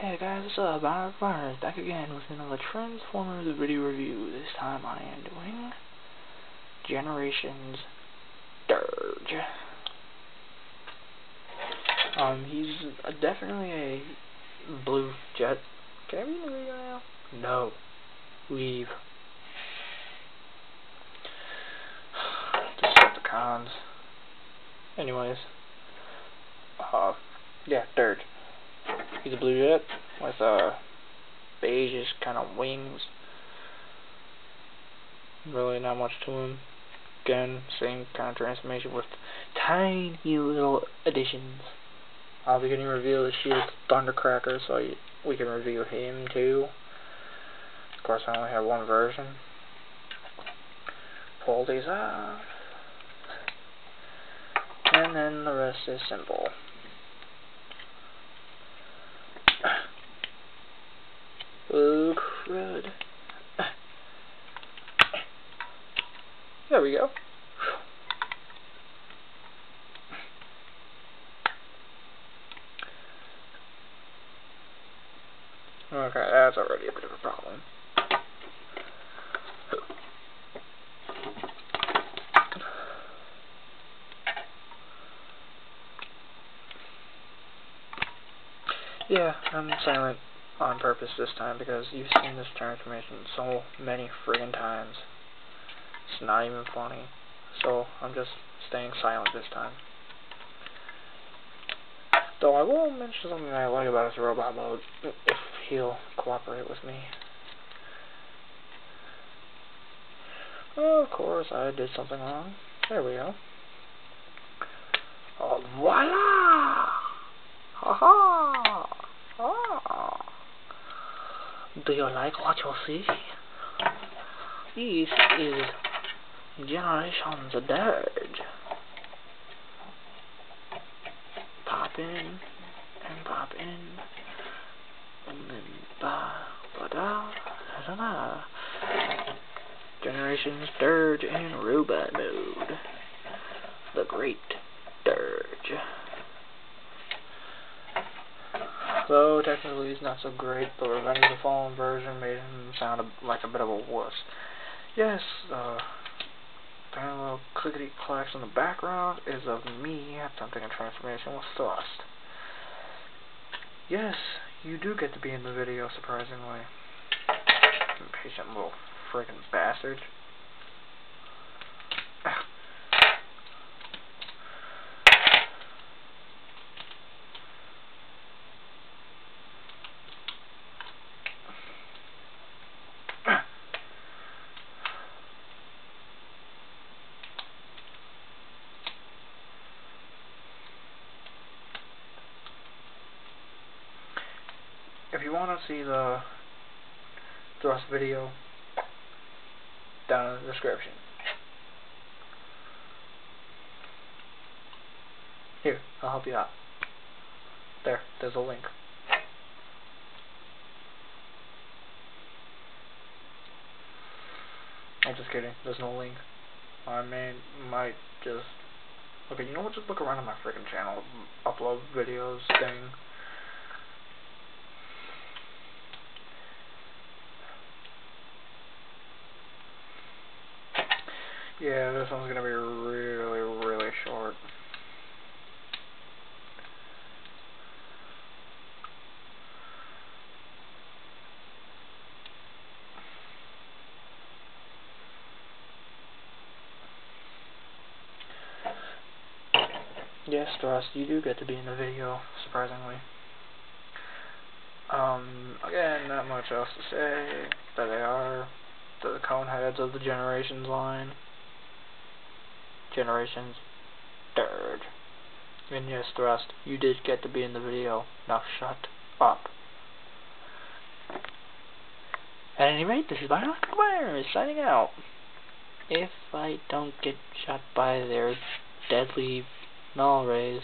Hey guys, what's up? I'm Farmers back again with another Transformers video review. This time I am doing Generations Dirge. Um, he's definitely a blue jet. Can I read the video now? No. Leave. Decepticons. Anyways. Uh, yeah, Dirge. He's a blue jet with uh beigeish kind of wings. Really not much to him. Again, same kind of transformation with tiny little additions. I'll be getting of the Shield Thundercracker so we can review him too. Of course, I only have one version. Pull these out. And then the rest is simple. Crud. There we go. Okay, that's already a bit of a problem. Yeah, I'm silent on purpose this time because you've seen this transformation so many friggin' times. It's not even funny. So I'm just staying silent this time. Though I will mention something I like about his robot mode, if he'll cooperate with me. Of course, I did something wrong. There we go. Oh, voila! Ha ha! Do you like what you see? This is Generations Dirge. Pop in and pop in. And then ba ba da da da. Generations Dirge in robot mode. The Great Dirge. Though technically he's not so great, the Revenge of the Fallen version made him sound a, like a bit of a wuss. Yes, uh, tiny little clickety clacks in the background is of me attempting a transformation with Thrust. Yes, you do get to be in the video, surprisingly. Impatient little friggin' bastard. If you want to see the thrust video, down in the description. Here, I'll help you out. There, there's a link. I'm just kidding, there's no link. I may, might just... Okay, you know what, just look around on my freaking channel, upload videos, thing. Yeah, this one's gonna be really, really short. Yes, Thrust, you do get to be in the video, surprisingly. Um, again, not much else to say, but they are the cone heads of the Generations line. Generations Dirge. And yes, Thrust, you did get to be in the video. Now shut up. At any rate, this is Binocular signing out. If I don't get shot by their deadly null rays.